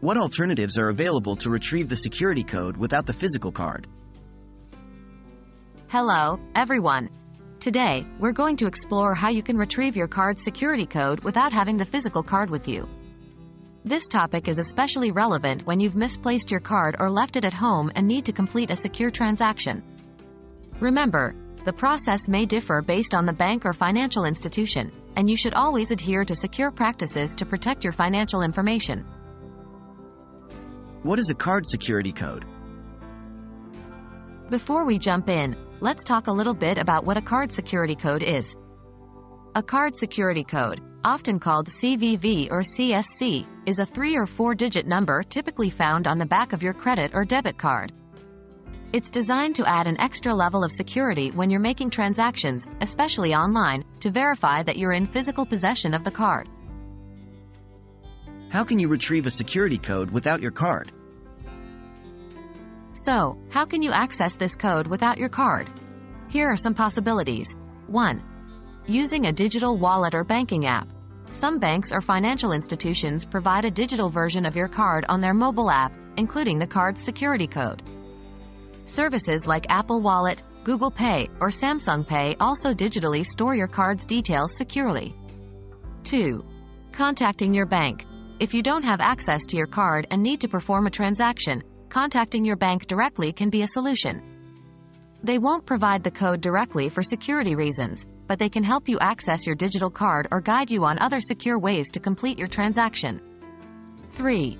What alternatives are available to retrieve the security code without the physical card? Hello, everyone. Today, we're going to explore how you can retrieve your card's security code without having the physical card with you. This topic is especially relevant when you've misplaced your card or left it at home and need to complete a secure transaction. Remember, the process may differ based on the bank or financial institution, and you should always adhere to secure practices to protect your financial information. What is a card security code? Before we jump in, let's talk a little bit about what a card security code is. A card security code, often called CVV or CSC, is a three or four digit number typically found on the back of your credit or debit card. It's designed to add an extra level of security when you're making transactions, especially online, to verify that you're in physical possession of the card. How can you retrieve a security code without your card? So, how can you access this code without your card? Here are some possibilities. 1. Using a digital wallet or banking app. Some banks or financial institutions provide a digital version of your card on their mobile app, including the card's security code. Services like Apple Wallet, Google Pay, or Samsung Pay also digitally store your card's details securely. 2. Contacting your bank. If you don't have access to your card and need to perform a transaction, contacting your bank directly can be a solution. They won't provide the code directly for security reasons, but they can help you access your digital card or guide you on other secure ways to complete your transaction. 3.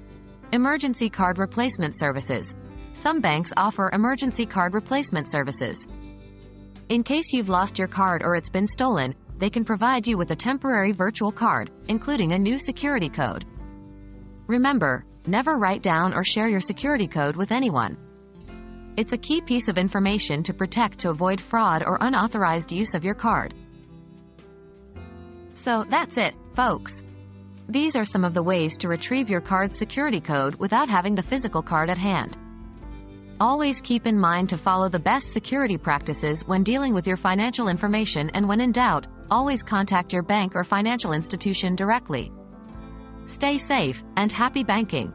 Emergency card replacement services. Some banks offer emergency card replacement services. In case you've lost your card or it's been stolen, they can provide you with a temporary virtual card, including a new security code. Remember, never write down or share your security code with anyone. It's a key piece of information to protect to avoid fraud or unauthorized use of your card. So that's it, folks. These are some of the ways to retrieve your card's security code without having the physical card at hand. Always keep in mind to follow the best security practices when dealing with your financial information and when in doubt, always contact your bank or financial institution directly. Stay safe and happy banking.